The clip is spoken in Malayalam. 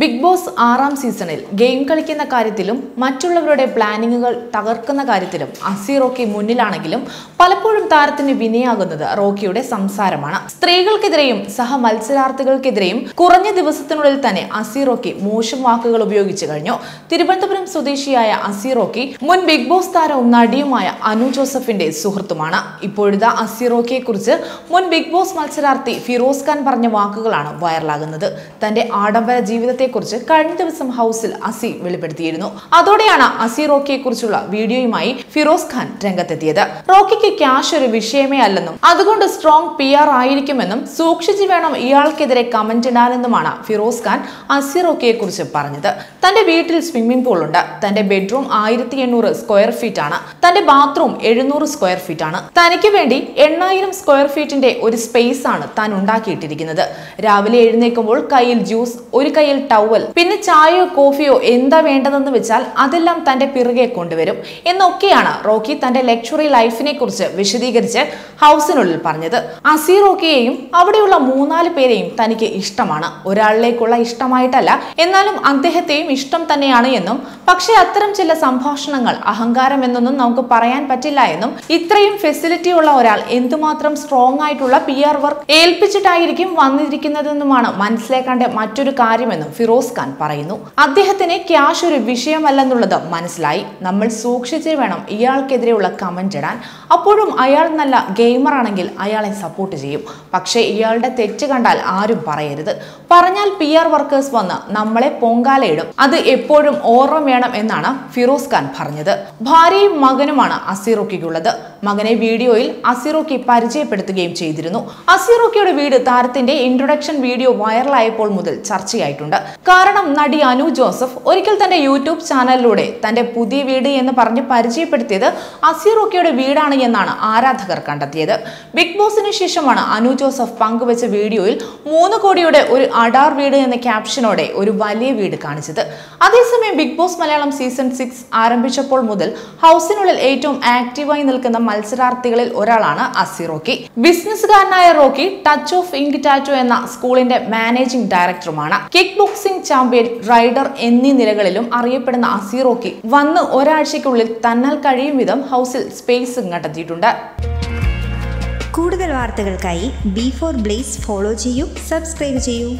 ബിഗ് ബോസ് ആറാം സീസണിൽ ഗെയിം കളിക്കുന്ന കാര്യത്തിലും മറ്റുള്ളവരുടെ പ്ലാനിങ്ങുകൾ തകർക്കുന്ന കാര്യത്തിലും അസി റോക്കി മുന്നിലാണെങ്കിലും പലപ്പോഴും താരത്തിന് വിനയാകുന്നത് റോക്കിയുടെ സംസാരമാണ്. സ്ത്രീകൾക്കെതിരെയും സഹ മത്സരാർത്ഥികൾക്കെതിരെയും കുറഞ്ഞ ദിവസത്തിനുള്ളിൽ തന്നെ അസി റോക്കി മോശം വാക്കുകൾ ഉപയോഗിച്ചു കഴിഞ്ഞു. തിരുവനന്തപുരം സ്വദേശിയായ അസി റോക്കി മുൻ ബിഗ് ബോസ് താരവും നടിയുമായ അനു ജോസഫിന്റെ സുഹൃത്തുമാണ്. ഇപ്പോഴത്തെ അസി റോക്കിയെ കുറിച്ച് മുൻ ബിഗ് ബോസ് മത്സരാർത്ഥി ഫിറോസ് ഖാൻ പറഞ്ഞ വാക്കുകളാണ് വൈറലാകുന്നത്. തന്റെ ആഡംബര ജീവിതത്തെക്കുറിച്ച് കഴിഞ്ഞ ദിവസം ഹൗസിൽ അസി വെളിപ്പെടുത്തിയിരുന്നു. അതോടെയാണ് അസി റോക്കിയെ കുറിച്ചുള്ള വീഡിയോയുമായി ഫിറോസ് ഖാൻ രംഗത്തെത്തിയത്. റോക്കിക്ക് ക്യാഷ് ഒരു വിഷയമേ അല്ലെന്നും അതുകൊണ്ട് സ്ട്രോങ് പി ആർ ആയിരിക്കുമെന്നും സൂക്ഷിച്ചു വേണം ഇയാൾക്കെതിരെ കമന്റ് ഇടാനെന്നുമാണ് ഫിറോസ് ഖാൻ അസി റോക്കിയെ കുറിച്ച് പറഞ്ഞത്. തന്റെ വീട്ടിൽ സ്വിമ്മിംഗ് പൂൾ ഉണ്ട്. തന്റെ ബെഡ്റൂം ആയിരത്തി എണ്ണൂറ് സ്ക്വയർ ഫീറ്റ് ആണ്. തന്റെ ബാത്റൂം എഴുന്നൂറ് സ്ക്വയർ ഫീറ്റ് ആണ്. തനിക്ക് വേണ്ടി എണ്ണായിരം സ്ക്വയർ ഫീറ്റിന്റെ ഒരു സ്പേസ് ആണ് താൻ ഉണ്ടാക്കിയിട്ടിരിക്കുന്നത്. രാവിലെ എഴുന്നേൽക്കുമ്പോൾ കയ്യിൽ ജ്യൂസ് ഒരു കയ്യിൽ ടവൽ പിന്നെ ചായയോ കോഫിയോ എന്താ വേണ്ടതെന്ന് വെച്ചാൽ അതെല്ലാം തന്റെ പിറകെ കൊണ്ടുവരും എന്നൊക്കെയാണ് റോക്കി തന്റെ ലക്ഷറി ലൈഫിനെ കുറിച്ച് വിശദീകരിച്ച് ഹൗസിനുള്ളിൽ പറഞ്ഞത്. അസി റോക്കിയെയും അവിടെയുള്ള മൂന്നാൽ പേരെയും തനിക്ക് ഇഷ്ടമാണ്. ഒരാളിലേക്കുള്ള ഇഷ്ടമായിട്ടല്ല എന്നാലും അദ്ദേഹത്തെയും ഇഷ്ടം തന്നെയാണ് എന്നും പക്ഷേ അത്തരം ചില സംഭാഷണങ്ങൾ അഹങ്കാരം എന്നൊന്നും നമുക്ക് പറയാൻ പറ്റില്ല എന്നും ഇത്രയും ഫെസിലിറ്റി ഉള്ള ഒരാൾ എന്തുമാത്രം സ്ട്രോങ് ആയിട്ടുള്ള പി ആർ വർക്ക് ഏൽപ്പിച്ചിട്ടായിരിക്കും വന്നിരിക്കുന്നതെന്നുമാണ് മനസ്സിലാക്കേണ്ട മറ്റൊരു കാര്യമെന്നും ഫിറോസ് ഖാൻ പറയുന്നു. അദ്ദേഹത്തിന് ക്യാഷ് ഒരു വിഷയമല്ലെന്നുള്ളത് മനസ്സിലായി. നമ്മൾ സൂക്ഷിച്ച് വേണം ഇയാൾക്കെതിരെയുള്ള കമന്റ് ഇടാൻ. അപ്പോഴും അയാൾ നല്ല ഗെയിമർ ആണെങ്കിൽ അയാളെ സപ്പോർട്ട് ചെയ്യും. പക്ഷേ ഇയാളുടെ തെറ്റ് കണ്ടാൽ ആരും പറയരുത്. പറഞ്ഞാൽ പി ആർ വർക്കേഴ്സ് വന്ന് നമ്മളെ പൊങ്കാലയിടും. അത് എപ്പോഴും ഓർമ്മ വേണം എന്നാണ് ഫിറോസ് ഖാൻ പറഞ്ഞത്. ഭാര്യയും മകനുമാണ് അസിറോക്കിക്കുള്ളത്. മകനെ വീഡിയോയിൽ അസിറോക്കി പരിചയപ്പെടുത്തുകയും ചെയ്തിരുന്നു. അസിറോക്കിയുടെ വീട് താരത്തിന്റെ ഇൻട്രൊഡക്ഷൻ വീഡിയോ വൈറലായപ്പോൾ മുതൽ ചർച്ചയായിട്ടുണ്ട്. കാരണം നടി അനു ജോസഫ് ഒരിക്കൽ തന്റെ യൂട്യൂബ് ചാനലിലൂടെ തന്റെ പുതിയ വീട് എന്ന് പറഞ്ഞ് പരിചയപ്പെടുത്തിയത് അസിറോക്കിയുടെ വീടാണ് എന്നാണ് ആരാധകർ കണ്ടെത്തിയത്. ബിഗ് ബോസിന് ശേഷമാണ് അനു ജോസഫ് പങ്കുവച്ച വീഡിയോയിൽ മൂന്ന് കോടിയുടെ ഒരു അഡാർ വീട് എന്ന ക്യാപ്ഷനോടെ ഒരു വലിയ വീട് കാണിച്ചത്. അതേസമയം Big Boss Malayalam season six ആരംഭിച്ചപ്പോൾ മുതൽ ഹൗസിനുള്ളിൽ ഏറ്റവും ആക്റ്റീവായി നിൽക്കുന്ന മത്സരാർത്ഥികളിൽ ഒരാളാണ് അസി Rocky ബിസിനസ്സുകാരനായ Rocky touch of ink tattoo എന്ന സ്കൂളിന്റെ മാനേജിംഗ് ഡയറക്ടറുമാണ്. കിക്ക് ബോക്സിംഗ് ചാമ്പ്യൻ റൈഡർ എന്നീ നിലകളിലും അറിയപ്പെടുന്ന അസീറോക്ക് റോക്കി വന്ന് ഒരാഴ്ചയ്ക്കുള്ളിൽ തന്നാൽ കഴിയും വിധം ഹൗസിൽ സ്പേസ് കണ്ടെത്തിയിട്ടുണ്ട്. കൂടുതൽ വാർത്തകൾക്കായി ബി ഫോർ ബ്ലേസ് ഫോളോ ചെയ്യൂ സബ്സ്ക്രൈബ് ചെയ്യൂ.